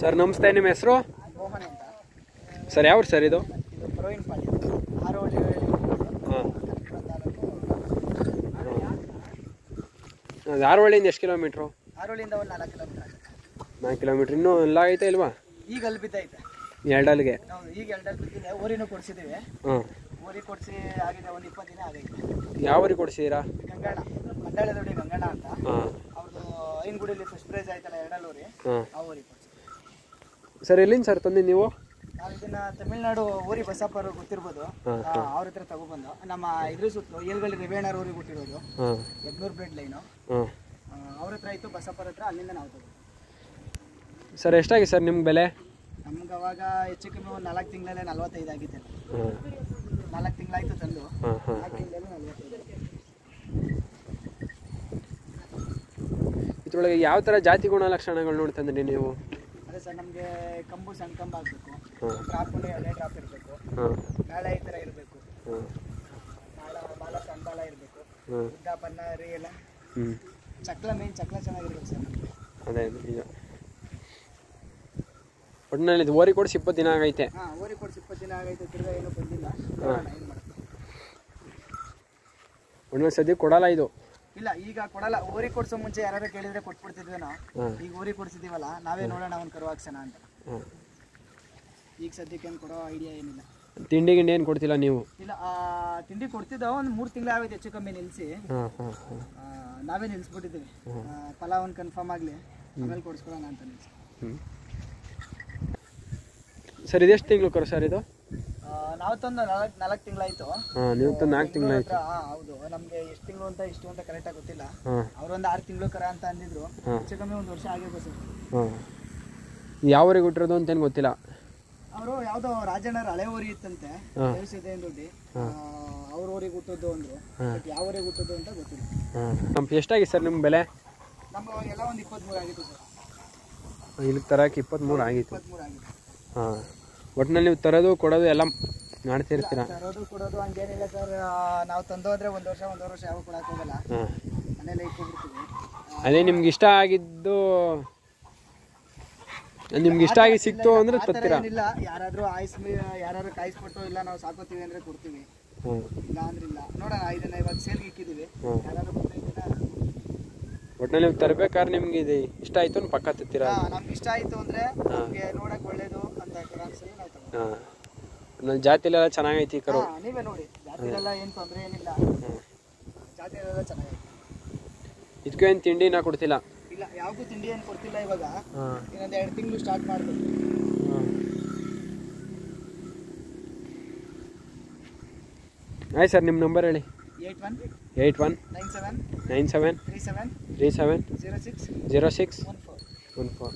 Sir ನಮಸ್ತೆ ನಿಮ್ಮ ಹೆಸರು? ಸರ್ ಯಾವ್ರು ಸರ್ ಇದು ಇದು ಪ್ರವೀಣ್ ಪಾಳ್ಯ ಆರೋಳಿ ಹಾಂ ಧಾರವಾಡಿಯಿಂದ ಎಷ್ಟು ಕಿಲೋಮೀಟ್ರು? ಆರೋಳಿಯಿಂದ ಒಂದು ನಾಲ್ಕು ಕಿಲೋಮೀಟರ್ ನಾಲ್ಕು ಕಿಲೋಮೀಟ್ರ್. ಇನ್ನೂ ಎಲ್ಲ ಐತೆ ಇಲ್ವಾ? ಈಗ ಅಲ್ಲಿ ಬಿದ್ದೈತೆ. ಎರಡಲ್ಲಿಗೆ? ನಾವು ಈಗ ಎರಡಲ್ಲಿ ಬಿದ್ದಿದೆ. ಊರಿನೂ ಕೊಡ್ಸಿದ್ದೀವಿ. ಹಾಂ ಊರಿಗೆ ಕೊಡಿಸಿ ಆಗಿದೆ ಒಂದು ಇಪ್ಪತ್ತು ದಿನ ಆಗೈತೆ. ಯಾವ ಊರಿಗೆ ಕೊಡ್ಸಿದ್ದೀರಾ? ಗಂಗಣ್ಣ ಮಂಡಳದೊಡಿ ಗಂಗಣ್ಣ ಅಂತ. ಅವ್ರದ್ದು ಐನ್ಗುಡಿಲಿ ಫಸ್ಟ್ ಪ್ರೈಸ್ ಆಯ್ತಲ್ಲ ಎರಡಲ್ಲಿ ಊರಿ ಹಾಂ. ಆ ಊರಿಗೆ ಕೊಡಿಸಿ ಸರ್ ಎಲ್ಲಿಂದ ಸರ್ ತಂದಿ ನೀವು? ನಾವು ಇದನ್ನ ತಮಿಳ್ನಾಡು ಊರಿ ಬಸಪ್ಪರು ಗೊತ್ತಿರ್ಬೋದು. ಅವ್ರ ಹತ್ರ ತಗೊಬಂದು. ನಮ್ಮ ಇದ್ರ ಸುತ್ತಲೂ ಏಳ್ಗಳ ರೇವೇಣರ್ ಊರಿಗೆ ಹುಟ್ಟಿರೋದು. ಹಾಂ. Blood line. ಅವ್ರ ಹತ್ರ ಆಯಿತು ಬಸಪ್ಪರ ಹತ್ರ ಅಲ್ಲಿಂದ ನಾವು ತಗೊಂಡು ಸರ್ ಎಷ್ಟಾಗಿ ಸರ್ ನಿಮ್ಗೆ ಬೆಲೆ? ನಮ್ಗೆ ಅವಾಗ ಹೆಚ್ಚು ಕಮ್ಮಿ ಒಂದು ನಾಲ್ಕು ತಿಂಗಳಲ್ಲೇ ನಲ್ವತ್ತೈದು ಆಗಿದೆ ನಾಲ್ಕು ತಿಂಗಳಾಯ್ತು ತಂದು. ನಾಲ್ಕು ತಿಂಗಳಲ್ಲಿ ನಲ್ವತ್ತೈದು. ಇದ್ರೊಳಗೆ ಯಾವ ಥರ ಜಾತಿ ಗುಣಲಕ್ಷಣಗಳು ನೋಡ್ತಂದ್ರಿ ನೀವು? ಅದೇ ಸರ್ ನಮಗೆ ಕಂಬು ಸಣ್ಣ ಕಂಬ ಆಗಬೇಕು ಡ್ರಾಪ್ಗಳು ಎರಡೇ ಡ್ರಾಪ್ ಇರಬೇಕು. ಮೇಳ ನಾಳೆ ಈ ಥರ ಇರಬೇಕು. ಬಾಳ ಬಾಲ ಸಣ್ಣ ಬಾಲ ಇರಬೇಕು. ಉದ್ದ ಬಣ್ಣ ರೀ ಎಲ್ಲ. ಚಕ್ಲ ಮೇನ್ ಚಕ್ಲ ಚೆನ್ನಾಗಿರ್ಬೇಕು ಸರ್ ನಮಗೆ. ಅದೇ ಈಗ. ಒಟ್ಟಿನಲ್ಲಿ ಇದು ಓರಿ ಕೊಡಿಸಿ ಇಪ್ಪತ್ತು ದಿನ ಆಗೈತೆ. ಹಾಂ ಊರಿಗೆ ಕೊಡಿಸಿ ಇಪ್ಪತ್ತು ದಿನ ಆಗೈತೆ ತಿರ್ಗಾ ಏನೂ ಬಂದಿಲ್ಲ. ಏನು ಮಾಡ್ತೀವಿ ಒಟ್ಟಿನಲ್ಲಿ ಸದ್ಯಕ್ಕೆ ಕೊಡಲ್ಲ ಇದು. ಇಲ್ಲ ಈಗ ಕೊಡಲ್ಲ. ಊರಿ ಕೊಡ್ಸೋ ಮುಂಚೆ ಯಾರಾದ್ರೂ ಕೇಳಿದ್ರೆ ಕೊಟ್ಬಿಡ್ತಿದ್ವಿ ನಾವು ಈಗ ಊರಿ ಕೊಡ್ಸಿದೀವಲ್ಲ ನಾವೇ ನೋಡೋಣ ಅವ್ನ ಕರು ಹಾಕ್ಸೋಣ ಅಂತ. ಈಗ ಸದ್ಯಕ್ಕೆ ಏನು ಕೊಡೋ ಐಡಿಯಾ ಏನಿಲ್ಲ. ತಿಂಡಿ ಗಿಂಡಿ ಏನು ಕೊಡ್ತಿಲ್ಲ ನೀವು? ಇಲ್ಲ ತಿಂಡಿ ಕೊಡ್ತಿದ್ದೋ ಒಂದು ಮೂರು ತಿಂಗಳು ಆಗೈತೆ ಹೆಚ್ಚು ಕಮ್ಮಿ ನಿಲ್ಲಿಸಿ ನಾವೇ ನಿಲ್ಲಿಸ್ಬಿಟ್ಟಿದ್ದೀವಿ ಪಲಾವ್ ಒಂದು ಕನ್ಫರ್ಮ್ ಆಗಲಿ. ಆಮೇಲೆ ಕೊಡಿಸ್ಕೊಳ್ಳೋಣ ಅಂತ ನಿಲ್ಸಿ. ಹ್ಞೂ ಸರ್ ಇದೆಷ್ಟು ತಿಂಗಳು ಕರು ಸರ್ ಇದು? ನಾವು ತಂದು ನಾಲ್ಕು ನಾಲ್ಕು ತಿಂಗಳಾಯ್ತು. ನೀವು ತಂದು ನಾಲ್ಕು ತಿಂಗಳಾಯ್ತು. ಹೌದು. ನಮಗೆ ಎಷ್ಟು ತಿಂಗಳು ಅಂತ ಇಷ್ಟು ಅಂತ ಕರೆಕ್ಟಾಗಿ ಗೊತ್ತಿಲ್ಲ. ಹಾಂ. ಅವ್ರೊಂದು ಆರು ತಿಂಗಳು ಕರ ಅಂತ ಅಂದಿದ್ರು. ಹೆಚ್ಚು ಕಮ್ಮಿ ಒಂದು ವರ್ಷ ಆಗಿರ್ಬೋದು ಸರ್. ಹಾಂ. ಯಾವ ಊರಿಗೆ ಹುಟ್ಟಿರೋದು ಅಂತೇನು ಗೊತ್ತಿಲ್ಲ. ಅವರು ಯಾವುದೋ ರಾಜಣ್ಣರ ಹಳೆ ಊರಿ ಇತ್ತಂತೆ. ದುಡ್ಡಿ. ಅವ್ರ ಊರಿಗೆ ಹುಟ್ಟೋದು ಅಂದ್ರು. ಬಟ್ ಯಾವ ಊರಿಗೆ ಹುಟ್ಟೋದು ಅಂತ ಗೊತ್ತಿಲ್ಲ. ನಮ್ಗೆ ನಮ್ಮ ಎಷ್ಟಾಗಿದೆ ಸರ್ ನಿಮ್ಮ ಬೆಲೆ? ನಮ್ಮ ಎಲ್ಲ ಒಂದು ಇಪ್ಪತ್ತ್ಮೂರು ಆಗಿತ್ತು ಸರ್. ಇಲ್ಲಿ ತರಕ್ಕೆ ಇಪ್ಪತ್ತ್ಮೂರು ಆಗಿತ್ತು. ಇಪ್ಪತ್ತ್ಮೂರು ಆಗಿತ್ತು. ಹಾಂ. ಒಟ್ಟಿನಲ್ಲಿ ನೀವು ತರೋದು ಕೊಡೋದು ಎಲ್ಲ ಮಾಡ್ತಿರ್ತೀರ ತರೋದು ಕೊಡೋದು ಹಂಗೇನಿಲ್ಲ ಸರ್. ನಾವು ತಂದು ಹೋದ್ರೆ ಒಂದು ವರ್ಷ ಒಂದೂವರೆ ವರ್ಷ ಯಾವ ಕೊಡಕ್ಕೆ ಹೋಗಲ್ಲ. ಹಾಂ. ಮನೇಲೆ ಇಟ್ಕೊಬಿಡ್ತೀವಿ ಅದೇ ನಿಮ್ಗೆ ಇಷ್ಟ ಆಗಿದ್ದು ನಿಮ್ಗೆ ಇಷ್ಟ ಆಗಿ ಸಿಕ್ತು ಅಂದ್ರೆ ಆ ಥರ ತತ್ತೀರಾ ಏನಿಲ್ಲ. ಯಾರಾದ್ರೂ ಆಯ್ಸ್ ಯಾರು ಕಾಯಿಸ್ಬಿಟ್ಟು ಇಲ್ಲ ನಾವು ಸಾಕೋತೀವಿ ಅಂದ್ರೆ ಕೊಡ್ತೀವಿ. ಹ್ಞೂ ಇಲ್ಲ ಅಂದ್ರೆ ಇಲ್ಲ. ನೋಡೋಣ ಇದನ್ನ ಇವತ್ತು ಸೇಲ್ಗೆ ಇಕ್ಕಿದೀವಿ. ಹ್ಮ್. ಯಾರಾದ್ರೂ ಬಂದಿದ್ದೀನ ಒಟ್ಟಿನಲ್ಲಿ ನೀವು ತರಬೇಕಾದ್ರೆ ನಿಮ್ಗೆ ಇದು ಇಷ್ಟ ಆಯ್ತು ಅಂದ್ರೆ ಪಕ್ಕ ತತ್ತೀರಾ? ನಮ್ಗೆ ಇಷ್ಟ ಆಯ್ತು ಅಂದ್ರೆ ನಮ್ಗೆ ನೋಡಕ್ ಒಳ್ಳೇದು ಅಂತ ಅನ್ಸಲಿ ನಾವು ತಗೊಂಡು ಹಾಂ. ನನ್ನ ಜಾತಿಲೆಲ್ಲ ಚೆನ್ನಾಗೈತಿ ಕರು. ನೀವೇ ನೋಡಿ. ಜಾತಿಲೆಲ್ಲ ಏನು ತೊಂದರೆ ಏನಿಲ್ಲ. ಜಾತಿಲೆಲ್ಲ ಇದಕ್ಕೂ ಏನು ತಿಂಡಿ ನಾ ಕೊಡ್ತಿಲ್ಲ? ಇಲ್ಲ ತಿಂಡಿ ಏನು ಕೊಡ್ತಿಲ್ಲ ಇವಾಗ. ಇನ್ನೊಂದು ಎರಡು ತಿಂಗಳು ಸ್ಟಾರ್ಟ್ ಮಾಡ್ಬೇಕು. ಆಯ್ತು ಸರ್ ನಿಮ್ಮ ನಂಬರ್ ಹೇಳಿ. Eight one. Eight one. Nine seven. Nine seven. Three seven. Three seven. Zero six. Zero six. One four. One four.